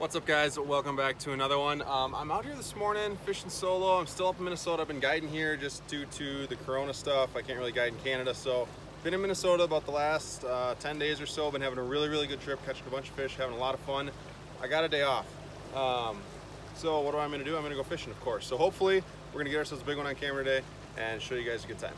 What's up guys, welcome back to another one. Um, I'm out here this morning fishing solo. I'm still up in Minnesota. I've been guiding here just due to the Corona stuff. I can't really guide in Canada. So been in Minnesota about the last uh, 10 days or so. Been having a really, really good trip, catching a bunch of fish, having a lot of fun. I got a day off. Um, so what am I gonna do? I'm gonna go fishing, of course. So hopefully we're gonna get ourselves a big one on camera today and show you guys a good time.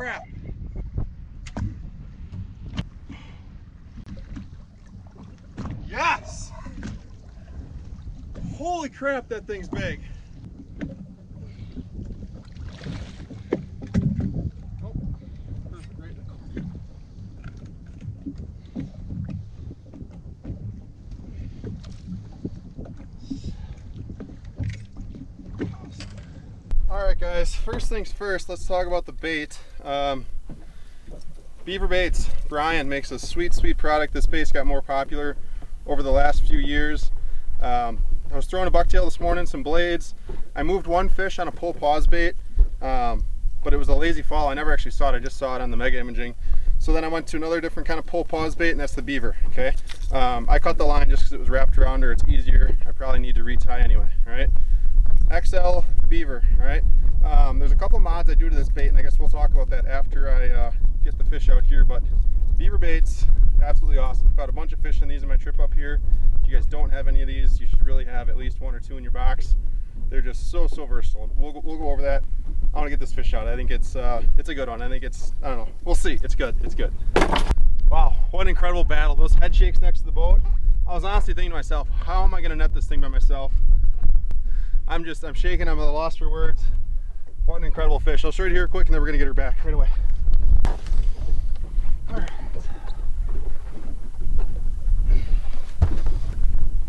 Crap! Yes! Holy crap, that thing's big. Oh, perfect, right now. All right, guys. First things first. Let's talk about the bait. Um, Beaver Baits. Brian makes a sweet, sweet product. This bait's got more popular over the last few years. Um, I was throwing a bucktail this morning, some blades. I moved one fish on a pull pause bait, um, but it was a lazy fall. I never actually saw it. I just saw it on the mega imaging. So then I went to another different kind of pull pause bait, and that's the beaver. Okay. Um, I cut the line just because it was wrapped around her. It's easier. I probably need to retie anyway. All right. XL Beaver, all right? Um, there's a couple mods I do to this bait, and I guess we'll talk about that after I uh, get the fish out here, but Beaver baits, absolutely awesome. Caught a bunch of fish in these in my trip up here. If you guys don't have any of these, you should really have at least one or two in your box. They're just so, so versatile. We'll, go- we'll go over that. I want to get this fish out. I think it's uh, it's a good one. I think it's, I don't know. We'll see. It's good. It's good. Wow, what an incredible battle. Those head shakes next to the boat. I was honestly thinking to myself, how am I going to net this thing by myself? I'm just, I'm shaking, I'm at a loss for words. What an incredible fish. I'll show you here quick and then we're gonna get her back right away. All right.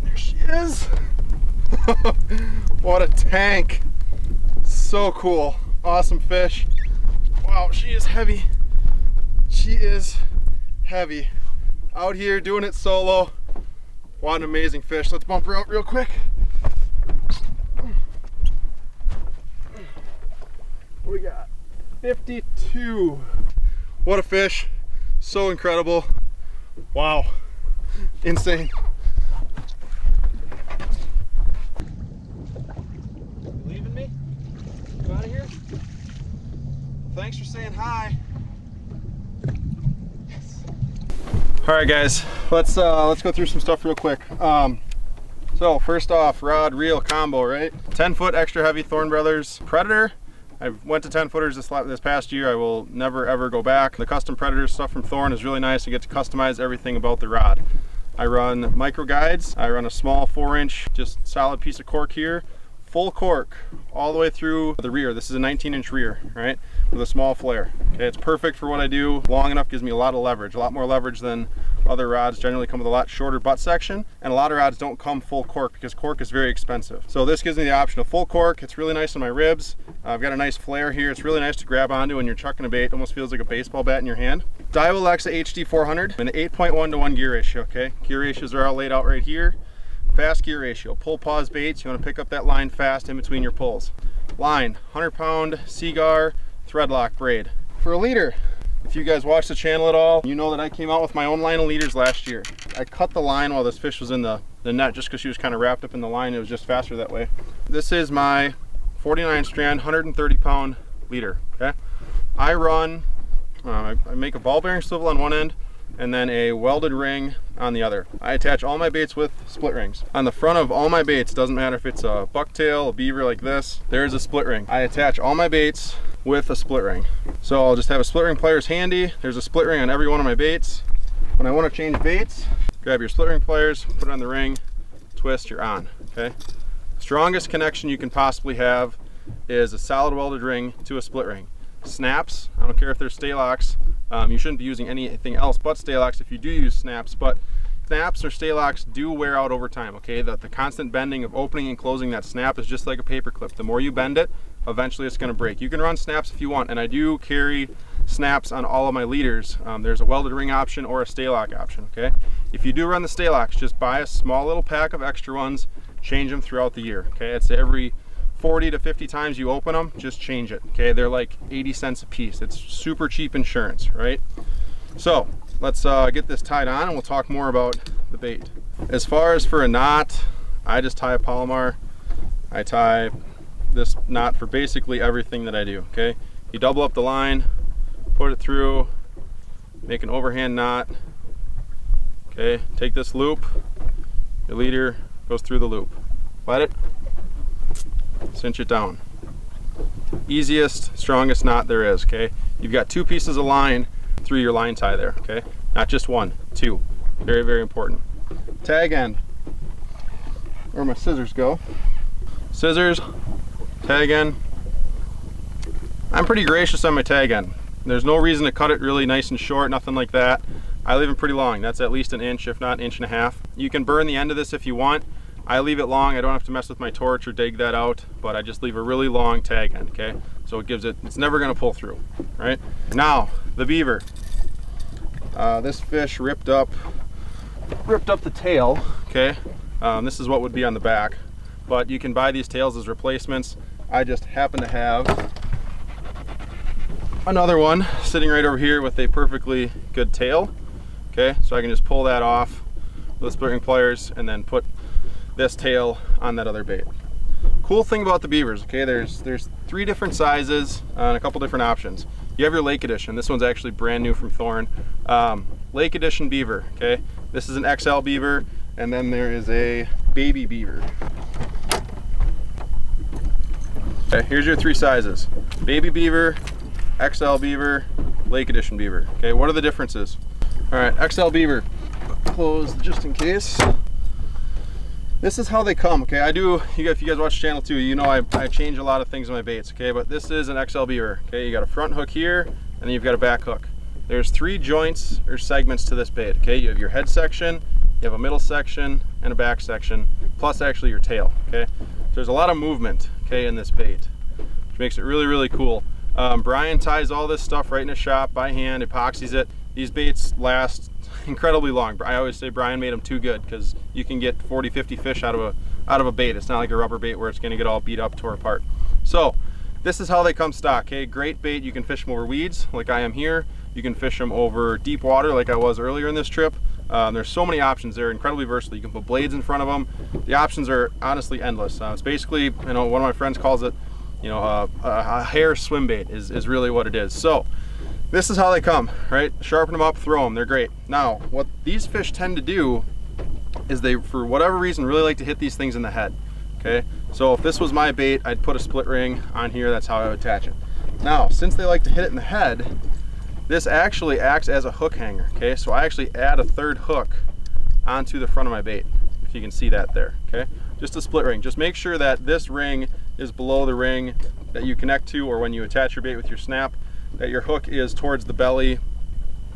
There she is. what a tank. So cool. Awesome fish. Wow, she is heavy. She is heavy. Out here doing it solo. What an amazing fish. Let's bump her out real quick. We got? 52 what a fish. So incredible. Wow. Insane. Leaving me? You out of here? Thanks for saying hi. Yes. all right guys. Let's uh let's go through some stuff real quick. Um so first off rod reel combo right? 10 foot extra heavy Thorne Brothers predator I went to 10 footers this, this past year. I will never ever go back. The custom Predator stuff from Thorne is really nice. You get to customize everything about the rod. I run micro guides. I run a small four inch, just solid piece of cork here, full cork all the way through the rear. This is a 19 inch rear, right? With a small flare. Okay, it's perfect for what I do. Long enough gives me a lot of leverage, a lot more leverage than other rods generally come with a lot shorter butt section. And a lot of rods don't come full cork because cork is very expensive. So this gives me the option of full cork. It's really nice on my ribs. Uh, I've got a nice flare here. It's really nice to grab onto when you're chucking a bait. It almost feels like a baseball bat in your hand. Daiwa Alexa HD 400, an 8.1 to 1 gear ratio, okay? Gear ratios are all laid out right here. Fast gear ratio, pull pause baits, you wanna pick up that line fast in between your pulls. Line, 100 pound Seaguar threadlock braid. For a leader, if you guys watch the channel at all, you know that I came out with my own line of leaders last year. I cut the line while this fish was in the, the net just because she was kind of wrapped up in the line. It was just faster that way. This is my 49 strand, 130 pound leader, okay? I run, uh, I, make a ball bearing swivel on one end, and then a welded ring on the other. I attach all my baits with split rings. On the front of all my baits, doesn't matter if it's a bucktail, a beaver like this, there's a split ring. I attach all my baits with a split ring. So I'll just have a split ring pliers handy. There's a split ring on every one of my baits. When I want to change baits, grab your split ring pliers, put it on the ring, twist, you're on, okay? Strongest connection you can possibly have is a solid welded ring to a split ring. Snaps, I don't care if they're Stay-Locs, um, you shouldn't be using anything else but Stay-Locs if you do use snaps, but snaps or Stay-Locs do wear out over time, okay? The, the constant bending of opening and closing that snap is just like a paper clip. The more you bend it, eventually it's gonna break. You can run snaps if you want, and I do carry snaps on all of my leaders. Um, there's a welded ring option or a Stay-Loc option, okay? If you do run the Stay-Locs, just buy a small little pack of extra ones, change them throughout the year, okay? It's every 40 to 50 times you open them, just change it, okay? They're like 80 cents a piece. It's super cheap insurance, right? So let's uh, get this tied on and we'll talk more about the bait. As far as for a knot, I just tie a Palomar. I tie this knot for basically everything that I do, okay? You double up the line, put it through, make an overhand knot, okay? Take this loop, your leader goes through the loop. Let it cinch it down. Easiest, strongest knot there is, okay? You've got two pieces of line through your line tie there, okay? Not just one, two. Very, very important. Tag end, where my scissors go. Scissors, tag end. I'm pretty gracious on my tag end. There's no reason to cut it really nice and short, nothing like that. I leave them pretty long. That's at least an inch, if not an inch and a half. You can burn the end of this if you want. I leave it long. I don't have to mess with my torch or dig that out, but I just leave a really long tag end, okay? So it gives it, it's never gonna pull through, right? Now, the beaver. Uh, this fish ripped up, ripped up the tail, okay? Um, this is what would be on the back, but you can buy these tails as replacements. I just happen to have another one sitting right over here with a perfectly good tail, okay? So I can just pull that off with the split pliers and then put this tail on that other bait. Cool thing about the beavers, okay, there's there's three different sizes and a couple different options. You have your Lake Edition. This one's actually brand new from Thorne. Um, Lake Edition beaver, okay? This is an XL beaver, and then there is a baby beaver. Okay, here's your three sizes. Baby beaver, XL beaver, Lake Edition beaver. Okay, what are the differences? All right, XL beaver, closed just in case this is how they come okay? I do you if you guys watch channel 2 you know I, I change a lot of things in my baits okay? But this is an xl beaver okay? You got a front hook here and then you've got a back hook. There's three joints or segments to this bait okay? You have your head section you have a middle section and a back section plus actually your tail okay? So there's a lot of movement okay in this bait which makes it really really cool. Um, brian ties all this stuff right in his shop by hand epoxies it. These baits last incredibly long. I always say Brian made them too good because you can get 40, 50 fish out of a out of a bait. It's not like a rubber bait where it's going to get all beat up, tore apart. So this is how they come stock. Okay, great bait. You can fish them over weeds like I am here. You can fish them over deep water like I was earlier in this trip. Um, there's so many options. They're incredibly versatile. You can put blades in front of them. The options are honestly endless. Uh, it's basically, you know, one of my friends calls it, you know, a, a hair swim bait is, is really what it is. So this is how they come, right? Sharpen them up, throw them, they're great. Now, what these fish tend to do is they, for whatever reason, really like to hit these things in the head, okay? So if this was my bait, I'd put a split ring on here, that's how I would attach it. Now, since they like to hit it in the head, this actually acts as a hook hanger, okay? So I actually add a third hook onto the front of my bait. If you can see that there, okay? Just a split ring. Just make sure that this ring is below the ring that you connect to or when you attach your bait with your snap, that your hook is towards the belly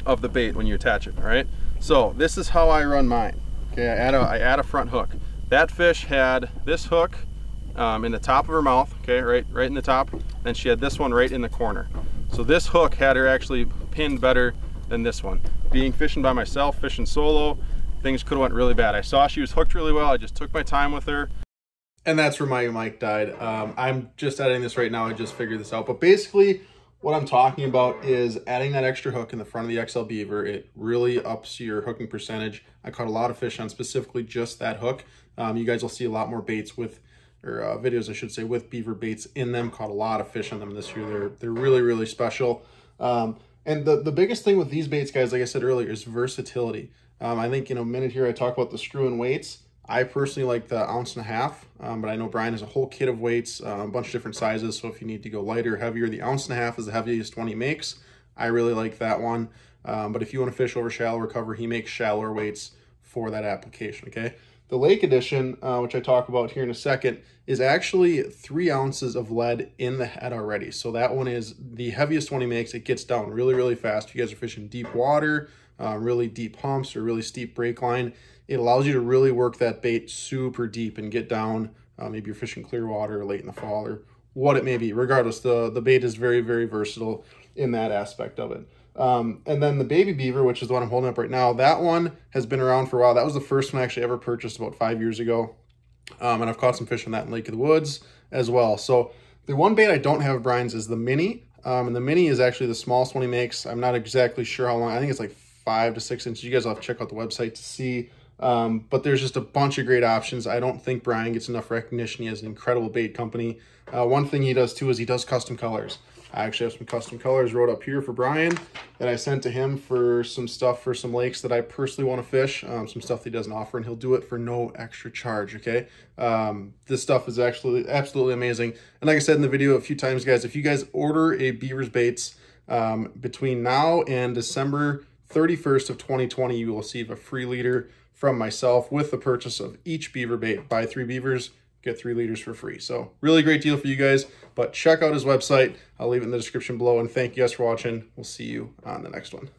of the bait when you attach it, all right? So this is how I run mine. Okay, I add a, I add a front hook. That fish had this hook um, in the top of her mouth, okay, right, right in the top. Then she had this one right in the corner. So this hook had her actually pinned better than this one. Being fishing by myself, fishing solo, things could have went really bad. I saw she was hooked really well. I just took my time with her. And that's where my mic died. Um, I'm just editing this right now. I just figured this out. But basically, what I'm talking about is adding that extra hook in the front of the XL Beaver. It really ups your hooking percentage. I caught a lot of fish on specifically just that hook. Um, you guys will see a lot more baits with, or uh, videos I should say, with beaver baits in them. Caught a lot of fish on them this year. They're, they're really, really special. Um, and the, the biggest thing with these baits, guys, like I said earlier, is versatility. Um, I think in a minute here I talk about the screw and weights. I personally like the ounce and a half, um, but I know Brian has a whole kit of weights, uh, a bunch of different sizes. So if you need to go lighter, heavier, the ounce and a half is the heaviest one he makes. I really like that one. Um, but if you want to fish over shallow cover, he makes shallower weights for that application, okay? The Lake Edition, uh, which I talk about here in a second, is actually three ounces of lead in the head already. So that one is the heaviest one he makes. It gets down really, really fast. If you guys are fishing deep water, uh, really deep humps or really steep break line. It allows you to really work that bait super deep and get down. Uh, maybe you're fishing clear water late in the fall or what it may be. Regardless, the, the bait is very, very versatile in that aspect of it. Um, and then the baby beaver, which is the one I'm holding up right now, that one has been around for a while. That was the first one I actually ever purchased about five years ago. Um, and I've caught some fish on that in Lake of the Woods as well. So the one bait I don't have Brian's is the mini. Um, and the mini is actually the smallest one he makes. I'm not exactly sure how long. I think it's like five to six inches. You guys will have to check out the website to see. Um, but there's just a bunch of great options. I don't think Brian gets enough recognition. He has an incredible bait company. Uh, one thing he does too is he does custom colors. I actually have some custom colors wrote up here for Brian that I sent to him for some stuff for some lakes that I personally want to fish, um, some stuff that he doesn't offer, and he'll do it for no extra charge, okay? Um, this stuff is actually absolutely amazing. And like I said in the video a few times, guys, if you guys order a Beaver's Baits um, between now and December 31st of 2020, you will receive a free leader from myself with the purchase of each beaver bait. Buy three beavers, get three liters for free. So really great deal for you guys, but check out his website. I'll leave it in the description below and thank you guys for watching. We'll see you on the next one.